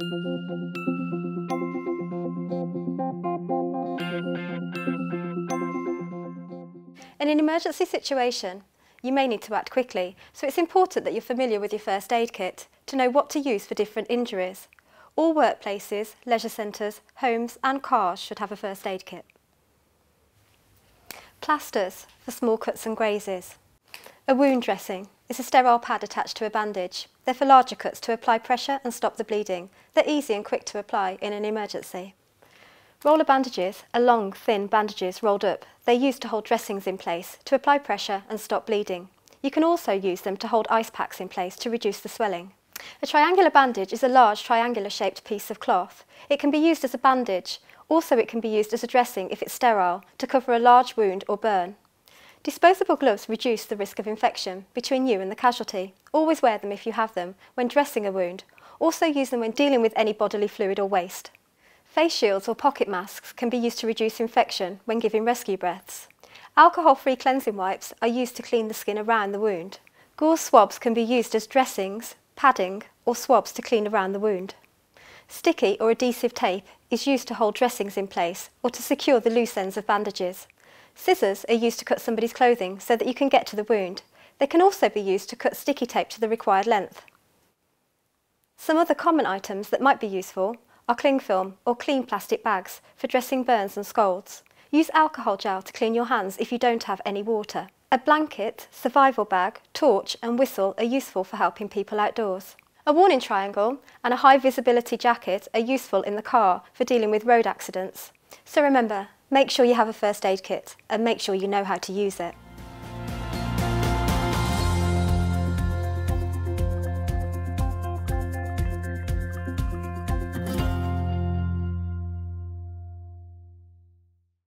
In an emergency situation, you may need to act quickly, so it's important that you're familiar with your first aid kit to know what to use for different injuries. All workplaces, leisure centres, homes and cars should have a first aid kit. Plasters for small cuts and grazes. A wound dressing is a sterile pad attached to a bandage. They're for larger cuts to apply pressure and stop the bleeding. They're easy and quick to apply in an emergency. Roller bandages are long, thin bandages rolled up. They're used to hold dressings in place, to apply pressure and stop bleeding. You can also use them to hold ice packs in place to reduce the swelling. A triangular bandage is a large triangular shaped piece of cloth. It can be used as a bandage. Also it can be used as a dressing if it's sterile, to cover a large wound or burn. Disposable gloves reduce the risk of infection between you and the casualty. Always wear them if you have them when dressing a wound. Also use them when dealing with any bodily fluid or waste. Face shields or pocket masks can be used to reduce infection when giving rescue breaths. Alcohol-free cleansing wipes are used to clean the skin around the wound. Gauze swabs can be used as dressings, padding or swabs to clean around the wound. Sticky or adhesive tape is used to hold dressings in place or to secure the loose ends of bandages. Scissors are used to cut somebody's clothing so that you can get to the wound. They can also be used to cut sticky tape to the required length. Some other common items that might be useful are cling film or clean plastic bags for dressing burns and scalds. Use alcohol gel to clean your hands if you don't have any water. A blanket, survival bag, torch and whistle are useful for helping people outdoors. A warning triangle and a high visibility jacket are useful in the car for dealing with road accidents. So remember, make sure you have a first aid kit and make sure you know how to use it.